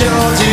your